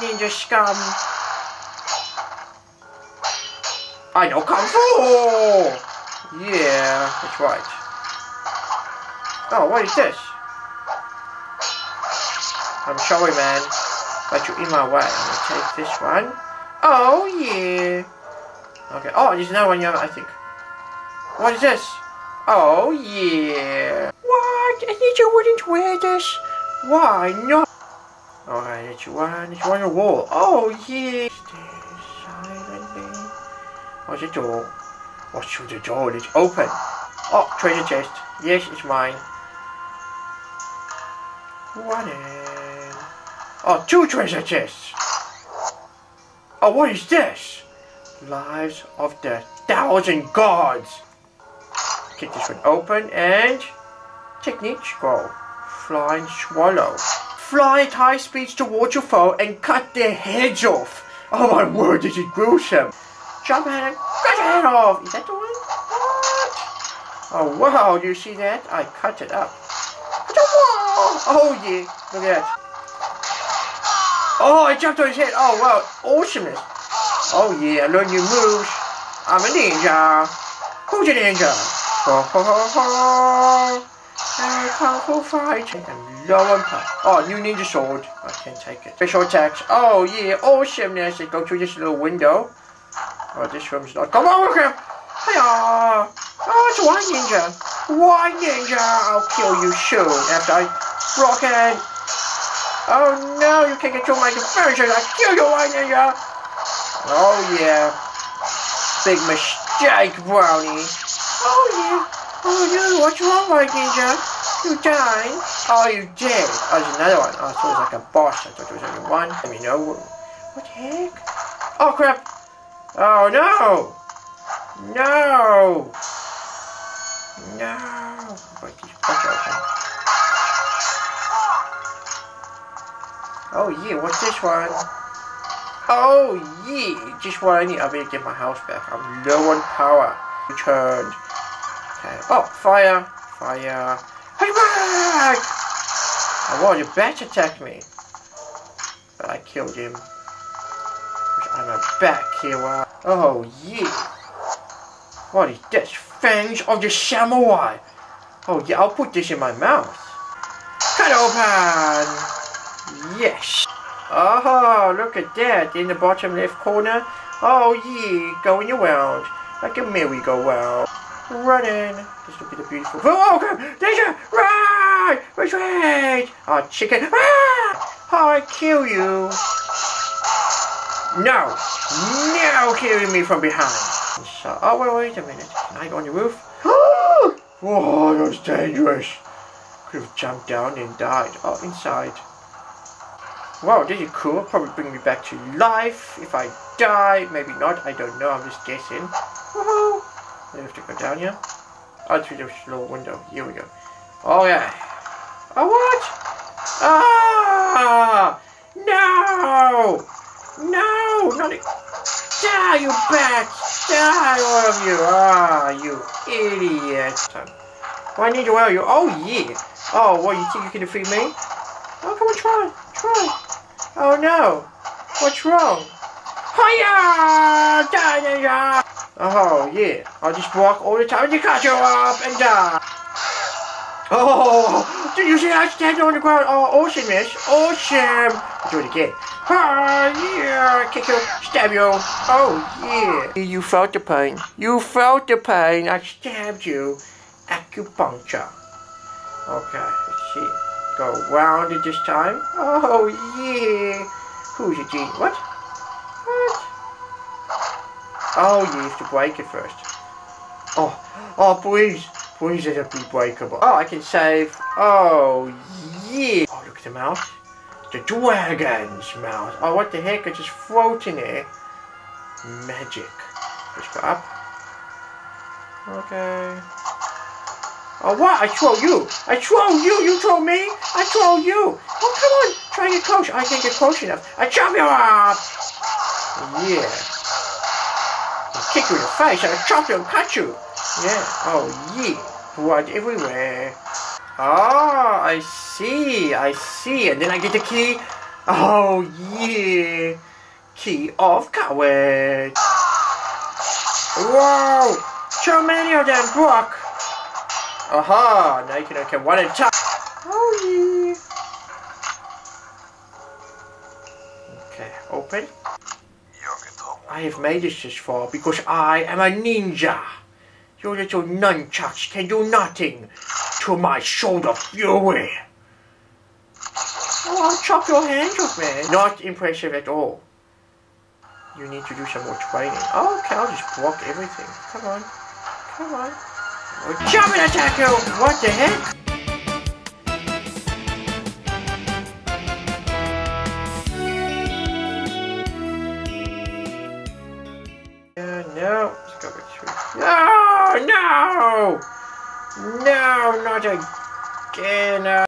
Ninja scum! I know Kung Fu! Yeah, that's right. Oh, what is this? I'm sorry, man, but you're in my way. Gonna take this one. Oh, yeah. Okay, oh, there's another one here, I think. What is this? Oh, yeah. What? I think you wouldn't wear this. Why not? Oh, Alright, it's one, it's one wall. Oh, yeah. What's the door? What's through the door? It's open. Oh, treasure chest. Yes, it's mine. One in. Oh, two treasure chests. Oh, what is this? Lives of the Thousand Gods. Get this one open and technique scroll. Flying swallow. Fly at high speeds towards your foe and cut their heads off. Oh my word, this is gruesome. Jump ahead and cut your head off. Is that the one? What? Oh wow, do you see that? I cut it up. Oh yeah, look at that. Oh, I jumped on his head. Oh wow, awesomeness. Oh yeah, I learned new moves. I'm a ninja. Who's a ninja? Ho ho ho ho. I kung fu fight. And low on punch. Oh, new ninja sword. I can't take it. Special attacks. Oh yeah, awesomeness. I go through this little window. Oh, this room's not. Come on, Wickham. Hiya. Oh, it's a White Ninja. White Ninja. I'll kill you soon after I rocket. Oh no, you can't control my defense. I kill you, Ninja. Oh yeah. Big mistake, Brownie. Oh yeah. Oh no, what's wrong, White Ninja? You died? Oh, you did. Oh, there's another one. Oh, so it was like a boss. I thought there was only one. Let me know. What the heck? Oh crap. Oh no. No. No. Break these. Oh yeah, what's this one? Oh yeah, just what I need. I better get my house back. I'm low on power. Returned. Okay. Oh, fire, fire. I'm back! Oh, wow, your bat attacked me. But I killed him. I'm a bat killer. Oh yeah. What is this? Fangs of the Samurai. Oh yeah, I'll put this in my mouth. Cut open! Yes. Oh, look at that in the bottom left corner. Oh yeah, going around like a merry-go-round. Running. Just look at the beautiful. Oh, okay. Danger! Run! Retreat! Oh, chicken. Ah! Oh, I kill you. No. No killing me from behind. So, oh, wait, wait a minute. Can I go on the roof? oh, that's dangerous. Could have jumped down and died. Oh, inside. Wow, this is cool. Probably bring me back to life if I die. Maybe not. I don't know. I'm just guessing. Woohoo! I have to go down here. Oh, through the little window. Here we go. Oh, yeah. Oh, what? Ah! No! No! Not it. Die, you bats! Die, all of you! Ah, you idiot! Why need to wear you? Oh, yeah! Oh, what, you think you can defeat me? Oh, come on, try! Try! Oh, no! What's wrong? Hiya! Die! Oh, yeah. I'll just walk all the time and you cut you up and die. Oh, did you see I stand on the ground? Oh, awesome, miss. Awesome. Do it again. Oh, yeah. Kick you, stab you. Oh, yeah. You felt the pain. You felt the pain. I stabbed you. Acupuncture. Okay, let's see. Go round it this time. Oh, yeah. Who's it, Gene? What? What? Oh, you have to break it first. Oh, oh, please. Please let it be breakable. Oh, I can save. Oh, yeah. Oh, look at the mouse. The dragon's mouse. Oh, what the heck? It's just floating there. Magic. Let's go up. Okay. Oh, what? I throw you. I throw you. You throw me. I told you. Oh, come on. Try get close. I can't get close enough. I chop you up. Yeah. I kick you in the face. I chop you and cut you. Yeah. Oh, yeah. Blood everywhere. Oh, I see. I see. And then I get the key. Oh, yeah. Key of coward. Whoa. Too many of them, Brock. Aha. Now you can okay one at Okay, open. I have made this this far because I am a ninja. Your little nunchucks can do nothing to my shoulder fury. Oh, I'll chop your hands off, man. Not impressive at all. You need to do some more training. Oh, okay, I'll just block everything. Come on. Come on. Oh, jump and attack you! What the heck? No, go back to No, no! No, not again. Uh,